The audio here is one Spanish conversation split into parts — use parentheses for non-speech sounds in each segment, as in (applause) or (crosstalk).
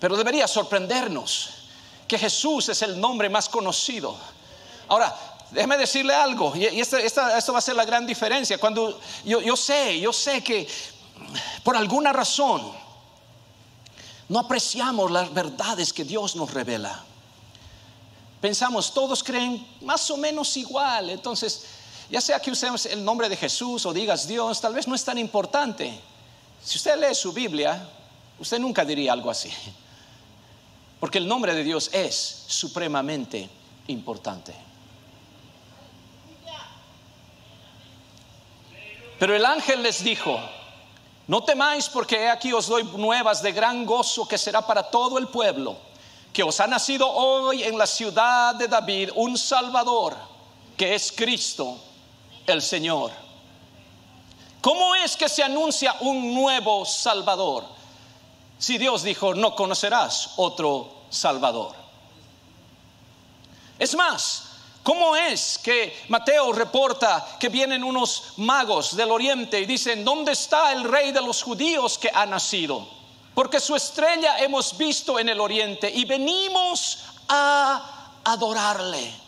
Pero debería sorprendernos que Jesús es el nombre más conocido. Ahora, déjeme decirle algo, y esto, va a ser la gran diferencia. Cuando yo, yo sé, yo sé que por alguna razón no apreciamos las verdades que Dios nos revela. Pensamos, todos creen más o menos igual, entonces, ya sea que usemos el nombre de Jesús o digas Dios, tal vez no es tan importante. Si usted lee su Biblia, usted nunca diría algo así. Porque el nombre de Dios es supremamente importante. Pero el ángel les dijo, no temáis porque aquí os doy nuevas de gran gozo que será para todo el pueblo, que os ha nacido hoy en la ciudad de David un Salvador, que es Cristo el Señor. ¿Cómo es que se anuncia un nuevo Salvador? Si Dios dijo, no conocerás otro Salvador. Es más, ¿cómo es que Mateo reporta que vienen unos magos del oriente y dicen, ¿dónde está el rey de los judíos que ha nacido? Porque su estrella hemos visto en el oriente y venimos a adorarle.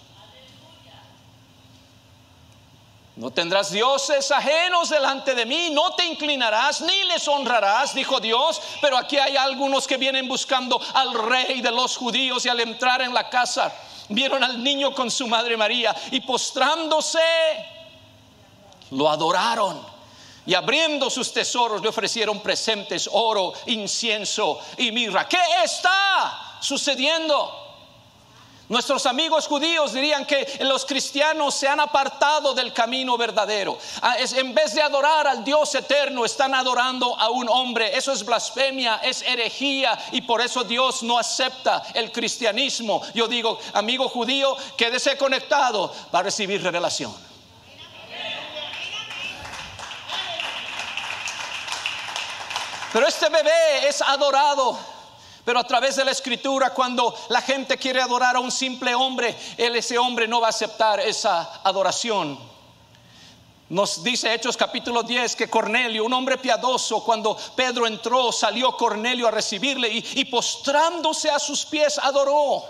No tendrás dioses ajenos delante de mí, no te inclinarás ni les honrarás, dijo Dios. Pero aquí hay algunos que vienen buscando al rey de los judíos y al entrar en la casa vieron al niño con su madre María y postrándose lo adoraron. Y abriendo sus tesoros le ofrecieron presentes, oro, incienso y mirra. ¿Qué está sucediendo? Nuestros amigos judíos dirían que los cristianos se han apartado del camino verdadero. Ah, en vez de adorar al Dios eterno, están adorando a un hombre. Eso es blasfemia, es herejía y por eso Dios no acepta el cristianismo. Yo digo, amigo judío, quédese conectado para recibir revelación. Pero este bebé es adorado pero a través de la escritura, cuando la gente quiere adorar a un simple hombre, él, ese hombre no va a aceptar esa adoración. Nos dice Hechos capítulo 10 que Cornelio, un hombre piadoso, cuando Pedro entró, salió Cornelio a recibirle y, y postrándose a sus pies adoró.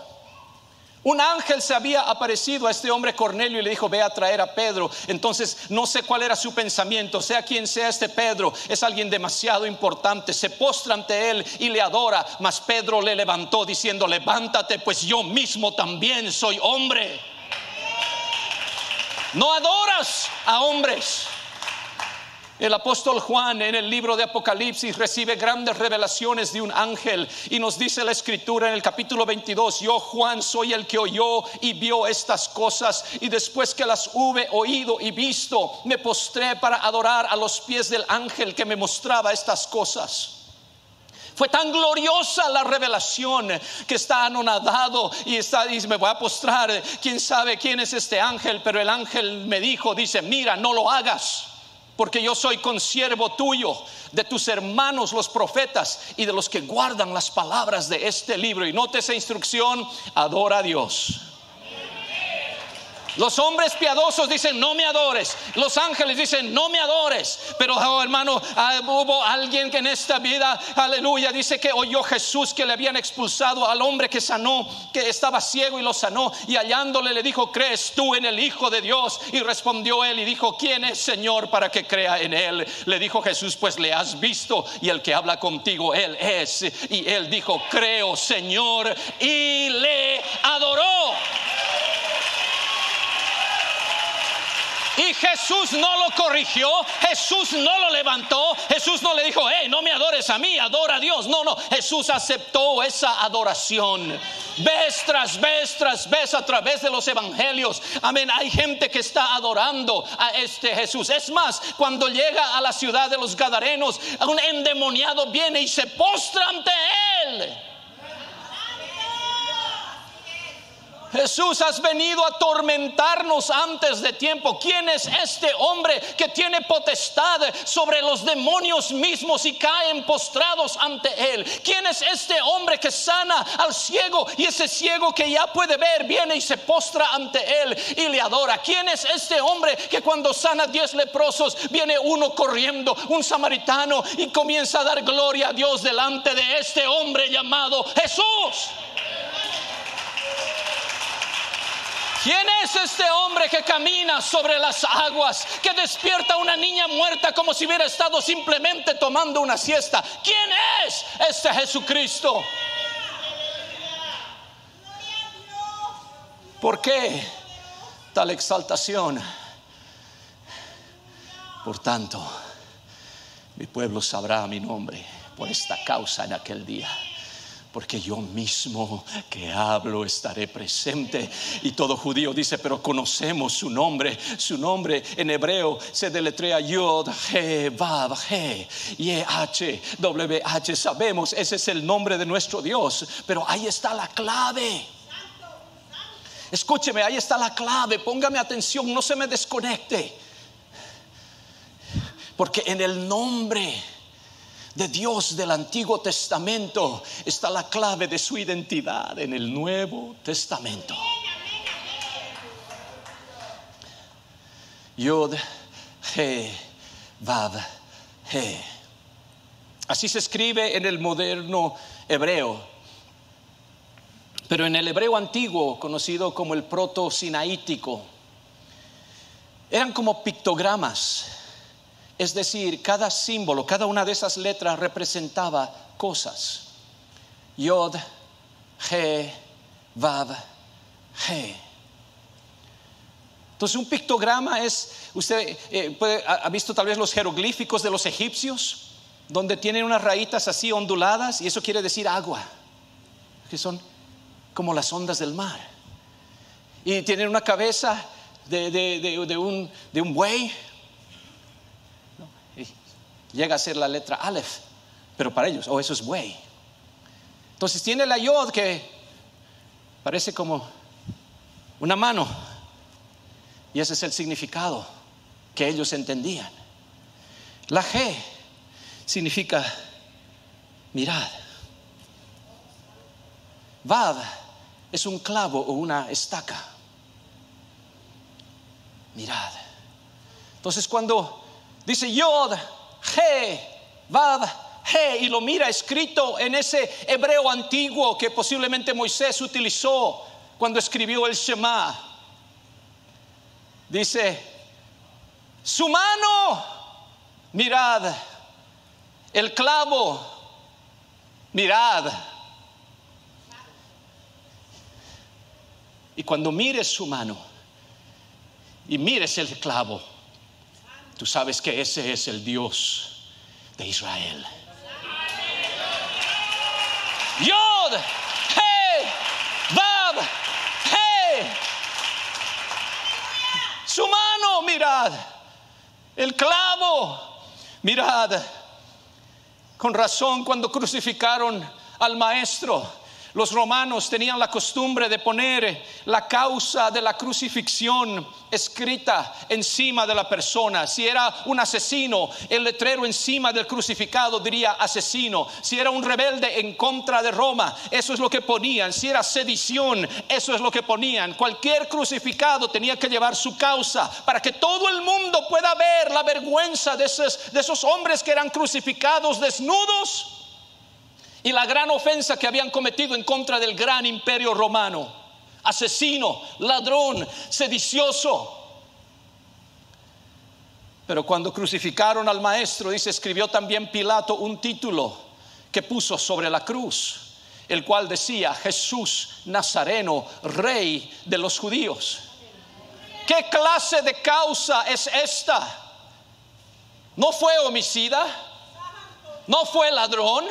Un ángel se había aparecido a este hombre Cornelio y le dijo, ve a traer a Pedro. Entonces no sé cuál era su pensamiento, sea quien sea este Pedro, es alguien demasiado importante. Se postra ante él y le adora, mas Pedro le levantó diciendo, levántate, pues yo mismo también soy hombre. No adoras a hombres. El apóstol Juan en el libro de Apocalipsis recibe grandes revelaciones de un ángel y nos dice la escritura en el capítulo 22, yo Juan soy el que oyó y vio estas cosas y después que las hube oído y visto, me postré para adorar a los pies del ángel que me mostraba estas cosas. Fue tan gloriosa la revelación que está anonadado y está dice, me voy a postrar, quién sabe quién es este ángel, pero el ángel me dijo, dice, mira, no lo hagas porque yo soy consiervo tuyo, de tus hermanos los profetas y de los que guardan las palabras de este libro. Y note esa instrucción, adora a Dios. Los hombres piadosos dicen, no me adores. Los ángeles dicen, no me adores. Pero, oh, hermano, ah, hubo alguien que en esta vida, aleluya, dice que oyó Jesús que le habían expulsado al hombre que sanó, que estaba ciego y lo sanó. Y hallándole le dijo, ¿crees tú en el Hijo de Dios? Y respondió él y dijo, ¿quién es Señor para que crea en él? Le dijo Jesús, pues le has visto y el que habla contigo, él es. Y él dijo, creo, Señor. Y le adoró. Y Jesús no lo corrigió, Jesús no lo levantó, Jesús no le dijo, hey, no me adores a mí, adora a Dios. No, no, Jesús aceptó esa adoración. Ves tras vez tras vez a través de los evangelios. Amén. Hay gente que está adorando a este Jesús. Es más, cuando llega a la ciudad de los Gadarenos, un endemoniado viene y se postra ante él. Jesús, has venido a atormentarnos antes de tiempo. ¿Quién es este hombre que tiene potestad sobre los demonios mismos y caen postrados ante él? ¿Quién es este hombre que sana al ciego y ese ciego que ya puede ver viene y se postra ante él y le adora? ¿Quién es este hombre que cuando sana diez leprosos viene uno corriendo, un samaritano y comienza a dar gloria a Dios delante de este hombre llamado Jesús? ¿Quién es este hombre que camina sobre las aguas, que despierta a una niña muerta como si hubiera estado simplemente tomando una siesta? ¿Quién es este Jesucristo? ¿Por qué tal exaltación? Por tanto, mi pueblo sabrá mi nombre por esta causa en aquel día porque yo mismo que hablo estaré presente. Y todo judío dice, pero conocemos su nombre. Su nombre en hebreo se deletrea Yod, He, Vav, He, Y, H, W, H. Sabemos, ese es el nombre de nuestro Dios. Pero ahí está la clave. Escúcheme, ahí está la clave. Póngame atención, no se me desconecte. Porque en el nombre de Dios del Antiguo Testamento está la clave de su identidad en el Nuevo Testamento. Yod, He, Vav, He. Así se escribe en el moderno hebreo. Pero en el hebreo antiguo, conocido como el proto-sinaítico, eran como pictogramas es decir, cada símbolo, cada una de esas letras representaba cosas. Yod, He, Vav, He. Entonces un pictograma es, usted eh, ha visto tal vez los jeroglíficos de los egipcios, donde tienen unas rayitas así onduladas y eso quiere decir agua, que son como las ondas del mar. Y tienen una cabeza de, un, de un buey, llega a ser la letra Aleph, pero para ellos, oh, eso es buey. Entonces tiene la yod que parece como una mano, y ese es el significado que ellos entendían. La G significa mirad. Vav es un clavo o una estaca. Mirad. Entonces cuando dice Yod, He, Vav, He, y lo mira escrito en ese hebreo antiguo que posiblemente Moisés utilizó cuando escribió el Shema. Dice, su mano, mirad, el clavo, mirad. Y cuando mires su mano y mires el clavo, Tú sabes que ese es el Dios de Israel. Yod, He, Bab, He. Su mano, mirad. El clavo, mirad. Con razón cuando crucificaron al maestro los romanos tenían la costumbre de poner la causa de la crucifixión escrita encima de la persona. Si era un asesino, el letrero encima del crucificado diría asesino. Si era un rebelde en contra de Roma, eso es lo que ponían. Si era sedición, eso es lo que ponían. Cualquier crucificado tenía que llevar su causa para que todo el mundo pueda ver la vergüenza de esos, de esos hombres que eran crucificados desnudos y la gran ofensa que habían cometido en contra del gran imperio romano. Asesino, ladrón, sedicioso. Pero cuando crucificaron al maestro, dice, escribió también Pilato un título que puso sobre la cruz, el cual decía, Jesús Nazareno, rey de los judíos. ¿Qué clase de causa es esta? ¿No fue homicida? ¿No fue ladrón?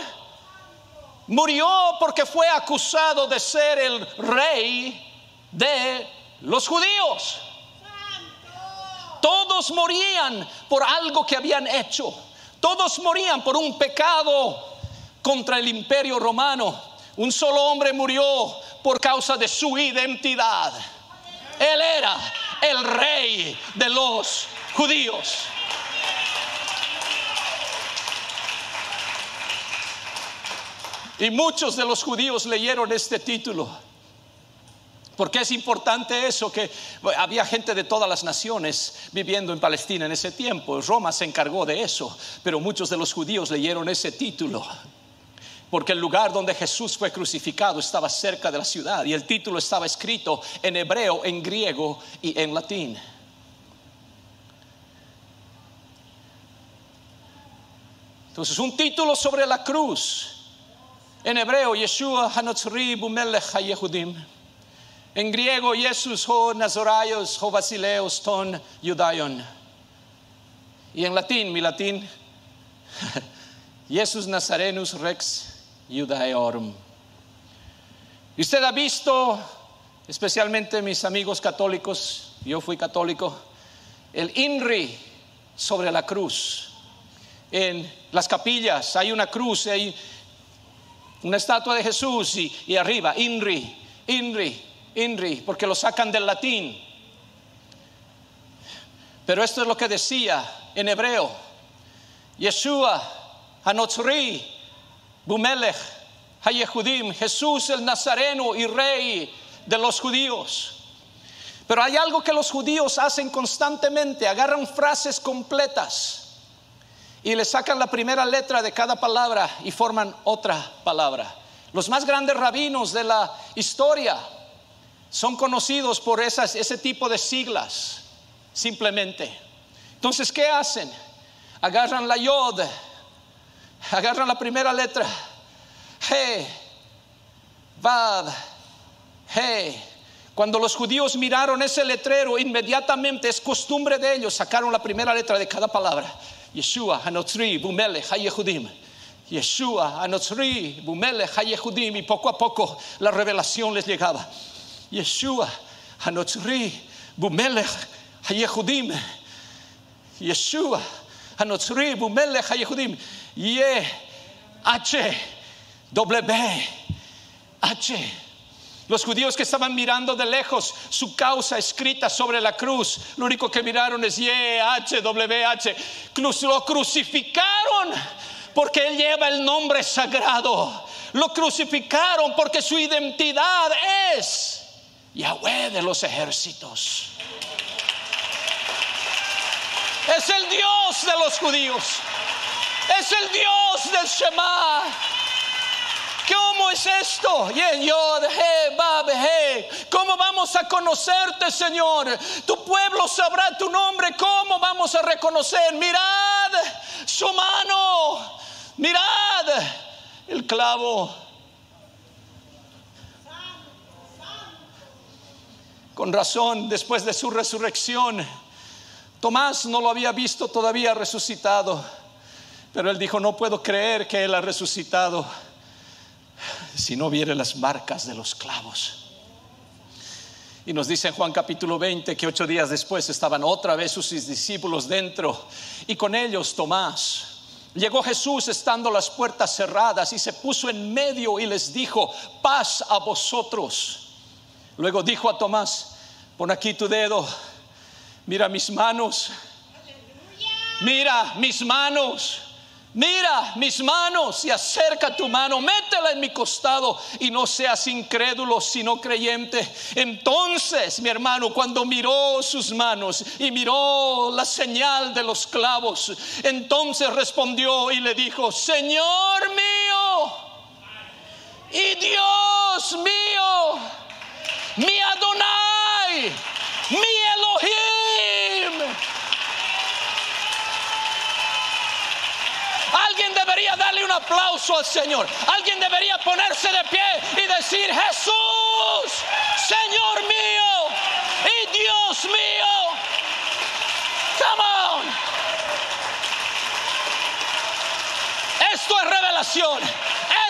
Murió porque fue acusado de ser el rey de los judíos. Todos morían por algo que habían hecho. Todos morían por un pecado contra el imperio romano. Un solo hombre murió por causa de su identidad. Él era el rey de los judíos. Y muchos de los judíos leyeron este título. Porque es importante eso, que había gente de todas las naciones viviendo en Palestina en ese tiempo. Roma se encargó de eso, pero muchos de los judíos leyeron ese título. Porque el lugar donde Jesús fue crucificado estaba cerca de la ciudad y el título estaba escrito en hebreo, en griego y en latín. Entonces, un título sobre la cruz en hebreo, Yeshua Hanotzri Bumelech HaYehudim. En griego, Jesús ho Nazoraios ho Basileos ton Judaion. Y en latín, mi latín, (laughs) Jesús Nazarenus Rex Judaeorum. Usted ha visto, especialmente mis amigos católicos, yo fui católico, el INRI sobre la cruz. En las capillas hay una cruz, hay una estatua de Jesús y, arriba, INRI, INRI, INRI, porque lo sacan del latín. Pero esto es lo que decía en hebreo. Yeshua, Hanotzri, Bumelech, Hayehudim, Jesús el Nazareno y Rey de los judíos. Pero hay algo que los judíos hacen constantemente, agarran frases completas y le sacan la primera letra de cada palabra y forman otra palabra. Los más grandes rabinos de la historia son conocidos por ese tipo de siglas, simplemente. Entonces, ¿qué hacen? Agarran la yod, agarran la primera letra, he, vad, he. Cuando los judíos miraron ese letrero, inmediatamente es costumbre de ellos, sacaron la primera letra de cada palabra Yeshua Hanotzri Bumele Hayehudim. Yeshua Hanotzri Bumele Hayehudim. Y poco a poco la revelación les llegaba. Yeshua Hanotzri Bumele Hayehudim. Yeshua Hanotzri Bumele Hayehudim. Ye H W H los judíos que estaban mirando de lejos su causa escrita sobre la cruz, lo único que miraron es YHWH. Lo crucificaron porque él lleva el nombre sagrado. Lo crucificaron porque su identidad es Yahweh de los ejércitos. Es el Dios de los judíos. Es el Dios del Shema. ¿Cómo es esto? ¿Cómo vamos a conocerte, Señor? Tu pueblo sabrá tu nombre. ¿Cómo vamos a reconocer? Mirad su mano. Mirad el clavo. Con razón, después de su resurrección, Tomás no lo había visto todavía resucitado. Pero él dijo, no puedo creer que él ha resucitado si no viere las marcas de los clavos. Y nos dice en Juan capítulo 20 que ocho días después estaban otra vez sus discípulos dentro y con ellos Tomás. Llegó Jesús estando las puertas cerradas y se puso en medio y les dijo, paz a vosotros. Luego dijo a Tomás, pon aquí tu dedo, mira mis manos, mira mis manos Mira mis manos y acerca tu mano, métela en mi costado y no seas incrédulo, sino creyente. Entonces, mi hermano, cuando miró sus manos y miró la señal de los clavos, entonces respondió y le dijo, Señor mío y Dios mío, mi Adonai, mi Elohim. Alguien debería darle un aplauso al Señor. Alguien debería ponerse de pie y decir, Jesús, Señor mío y Dios mío. Come on. Esto es revelación.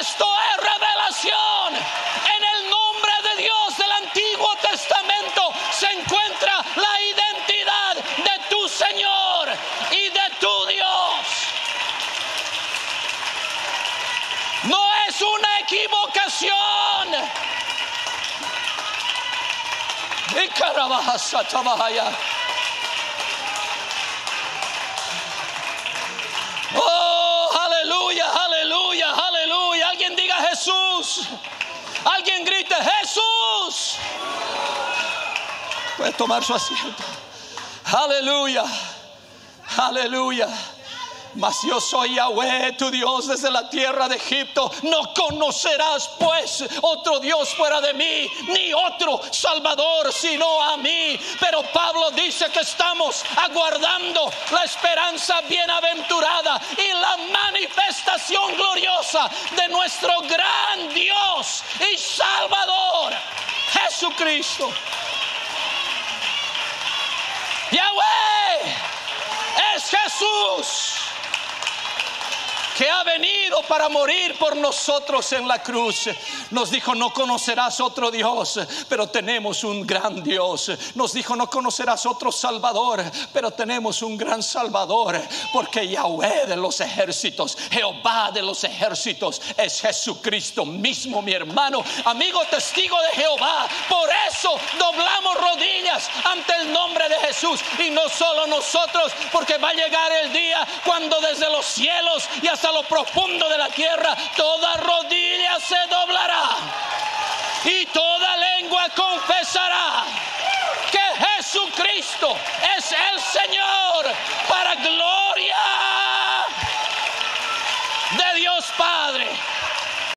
Esto es revelación. En el nombre de Dios del Antiguo Testamento se encuentra la identidad de tu Señor y de tu Dios. No es una equivocación. Y carabaja, tabaya. Oh, aleluya, aleluya, aleluya. Alguien diga Jesús. Alguien grite Jesús. Puede tomar su asiento. Aleluya. Aleluya. Mas yo soy Yahweh, tu Dios desde la tierra de Egipto. No conocerás pues otro Dios fuera de mí, ni otro Salvador sino a mí. Pero Pablo dice que estamos aguardando la esperanza bienaventurada y la manifestación gloriosa de nuestro gran Dios y Salvador, Jesucristo. Yahweh es Jesús que ha venido para morir por nosotros en la cruz. Nos dijo, no conocerás otro Dios, pero tenemos un gran Dios. Nos dijo, no conocerás otro Salvador, pero tenemos un gran Salvador, porque Yahweh de los ejércitos, Jehová de los ejércitos, es Jesucristo mismo, mi hermano, amigo testigo de Jehová. Por eso doblamos rodillas ante el nombre de Jesús y no solo nosotros, porque va a llegar el día cuando desde los cielos y hasta hasta lo profundo de la tierra, toda rodilla se doblará y toda lengua confesará que Jesucristo es el Señor para gloria